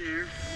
there.